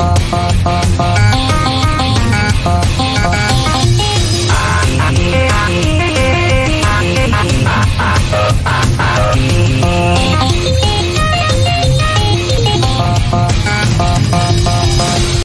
Ha ha ha ha.